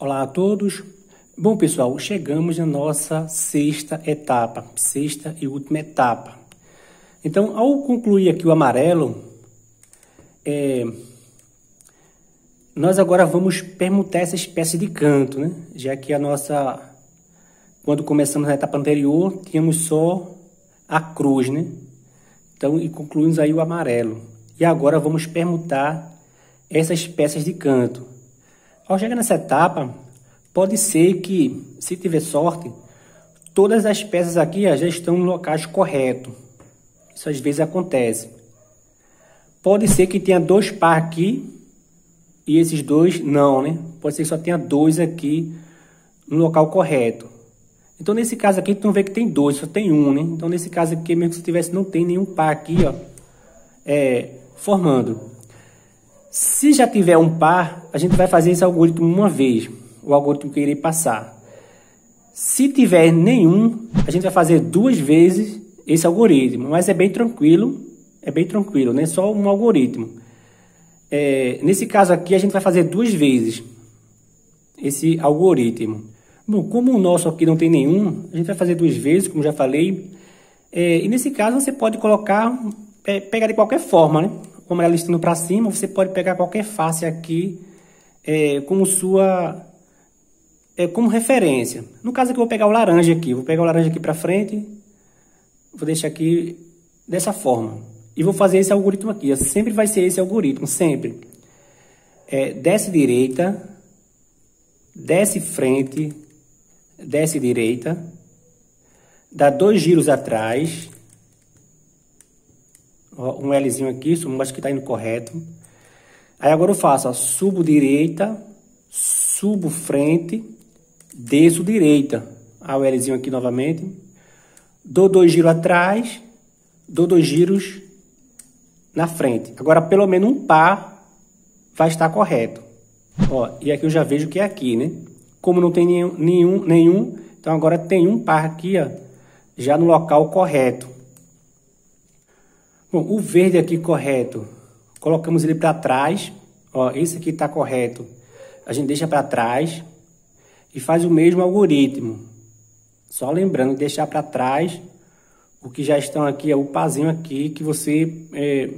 Olá a todos. Bom, pessoal, chegamos na nossa sexta etapa, sexta e última etapa. Então, ao concluir aqui o amarelo, é, nós agora vamos permutar essa espécie de canto, né? Já que a nossa, quando começamos na etapa anterior, tínhamos só a cruz, né? Então, e concluímos aí o amarelo. E agora vamos permutar essas peças de canto. Ao chegar nessa etapa, pode ser que, se tiver sorte, todas as peças aqui já estão no locais corretos. Isso às vezes acontece. Pode ser que tenha dois par aqui e esses dois não, né? Pode ser que só tenha dois aqui no local correto. Então, nesse caso aqui, tu vê que tem dois, só tem um, né? Então, nesse caso aqui, mesmo que se tivesse, não tem nenhum par aqui, ó, é, formando. Se já tiver um par, a gente vai fazer esse algoritmo uma vez, o algoritmo que eu irei passar. Se tiver nenhum, a gente vai fazer duas vezes esse algoritmo, mas é bem tranquilo, é bem tranquilo, né? Só um algoritmo. É, nesse caso aqui, a gente vai fazer duas vezes esse algoritmo. Bom, como o nosso aqui não tem nenhum, a gente vai fazer duas vezes, como já falei. É, e nesse caso, você pode colocar, é, pegar de qualquer forma, né? Como ela está indo para cima, você pode pegar qualquer face aqui é, como sua é, como referência. No caso aqui eu vou pegar o laranja aqui, vou pegar o laranja aqui para frente, vou deixar aqui dessa forma. E vou fazer esse algoritmo aqui, sempre vai ser esse algoritmo, sempre. É, desce direita, desce frente, desce direita, dá dois giros atrás, um Lzinho aqui, acho que está indo correto. Aí agora eu faço, ó, subo direita, subo frente, desço direita. O Lzinho aqui novamente. Dou dois giros atrás, dou dois giros na frente. Agora pelo menos um par vai estar correto. Ó, e aqui eu já vejo que é aqui, né? Como não tem nenhum, nenhum, nenhum então agora tem um par aqui, ó, já no local correto. Bom, o verde aqui correto, colocamos ele para trás. Ó, esse aqui está correto. A gente deixa para trás e faz o mesmo algoritmo. Só lembrando de deixar para trás o que já estão aqui, é o pazinho aqui que você é,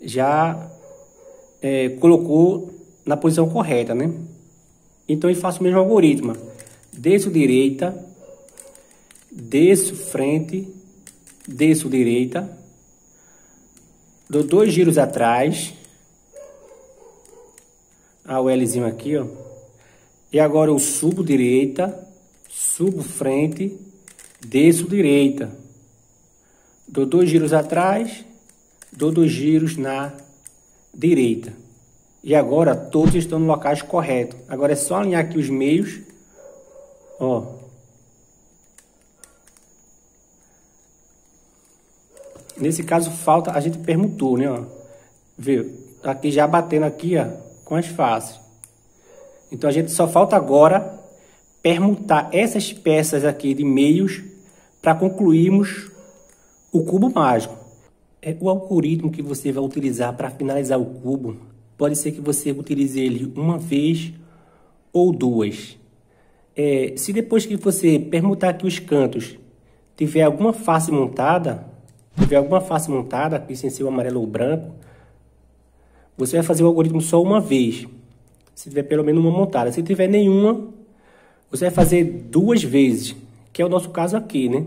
já é, colocou na posição correta, né? Então eu faço o mesmo algoritmo. Desço direita, desço frente, desço direita, Dou dois giros atrás. Ah, o Lzinho aqui, ó. E agora eu subo direita, subo frente, desço direita. Dou dois giros atrás, dou dois giros na direita. E agora todos estão no locais corretos. Agora é só alinhar aqui os meios. Ó, Nesse caso, falta, a gente permutou, né? Ó. Viu? Aqui já batendo aqui, ó, com as faces. Então, a gente só falta agora permutar essas peças aqui de meios para concluirmos o cubo mágico. É o algoritmo que você vai utilizar para finalizar o cubo. Pode ser que você utilize ele uma vez ou duas. É, se depois que você permutar aqui os cantos tiver alguma face montada, tiver alguma face montada, o amarelo ou branco, você vai fazer o algoritmo só uma vez. Se tiver pelo menos uma montada. Se tiver nenhuma, você vai fazer duas vezes, que é o nosso caso aqui, né?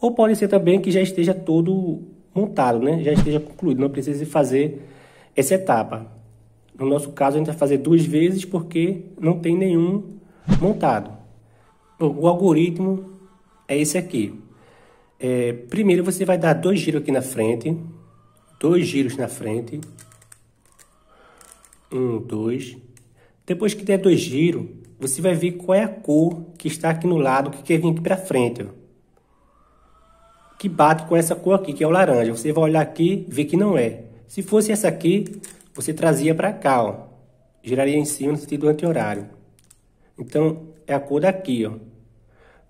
Ou pode ser também que já esteja todo montado, né? Já esteja concluído, não precisa fazer essa etapa. No nosso caso, a gente vai fazer duas vezes porque não tem nenhum montado. O algoritmo é esse aqui. É, primeiro você vai dar dois giros aqui na frente, dois giros na frente, um, dois. Depois que der dois giros, você vai ver qual é a cor que está aqui no lado que quer vir aqui para frente, ó. que bate com essa cor aqui, que é o laranja. Você vai olhar aqui, ver que não é. Se fosse essa aqui, você trazia para cá, ó. Giraria em cima no sentido anti-horário. Então, é a cor daqui, ó.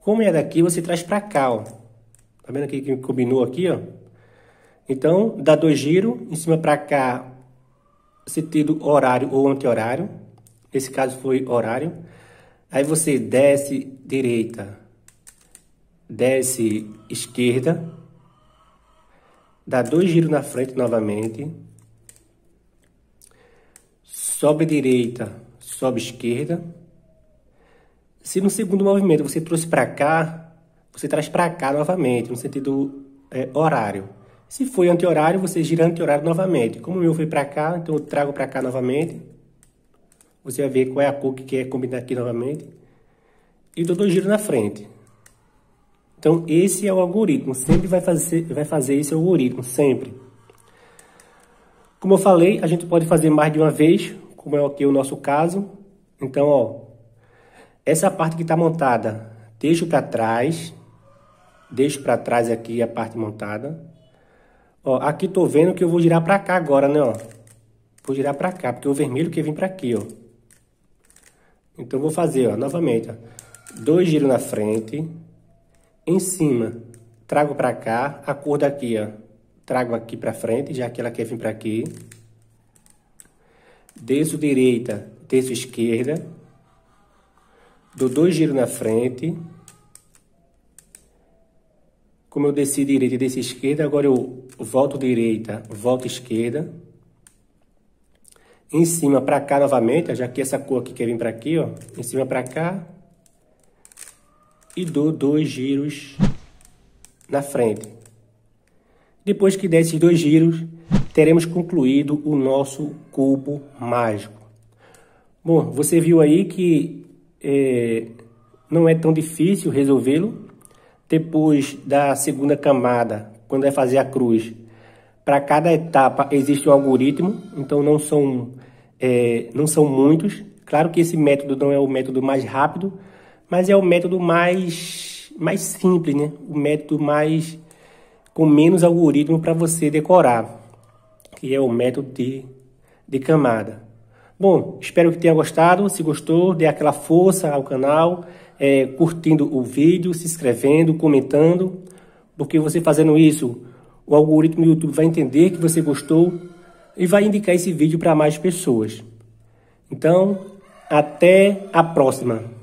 Como é daqui, você traz para cá, ó. Tá vendo aqui que combinou aqui, ó? Então, dá dois giros, em cima para cá, sentido horário ou anti-horário. Esse caso foi horário. Aí você desce direita, desce esquerda, dá dois giros na frente novamente, sobe direita, sobe esquerda. Se no segundo movimento você trouxe para cá, você traz para cá novamente, no sentido é, horário. Se foi anti-horário, você gira anti-horário novamente. Como o meu foi para cá, então eu trago para cá novamente. Você vai ver qual é a cor que quer combinar aqui novamente. E dou dois giros na frente. Então, esse é o algoritmo. Sempre vai fazer, vai fazer esse algoritmo, sempre. Como eu falei, a gente pode fazer mais de uma vez, como é aqui o nosso caso. Então, ó, essa parte que está montada, deixo para trás. Deixo para trás aqui a parte montada. Ó, aqui tô vendo que eu vou girar para cá agora, né, ó. Vou girar para cá, porque o vermelho quer vir para aqui, ó. Então, vou fazer, ó, novamente, ó. Dois giros na frente. Em cima, trago para cá. A cor daqui, ó. Trago aqui para frente, já que ela quer vir para aqui. Desço direita, desço esquerda. Dou dois giros na frente. Como eu desci direita e desci esquerda, agora eu volto direita, volto esquerda em cima para cá novamente, já que essa cor aqui quer vir para aqui, ó, em cima para cá, e dou dois giros na frente. Depois que der esses dois giros, teremos concluído o nosso cubo mágico. Bom, você viu aí que é, não é tão difícil resolvê-lo. Depois da segunda camada, quando vai fazer a cruz, para cada etapa existe um algoritmo, então não são, é, não são muitos. Claro que esse método não é o método mais rápido, mas é o método mais, mais simples, né? O método mais com menos algoritmo para você decorar, que é o método de, de camada. Bom, espero que tenha gostado. Se gostou, dê aquela força ao canal, é, curtindo o vídeo, se inscrevendo, comentando, porque você fazendo isso o algoritmo do YouTube vai entender que você gostou e vai indicar esse vídeo para mais pessoas. Então, até a próxima!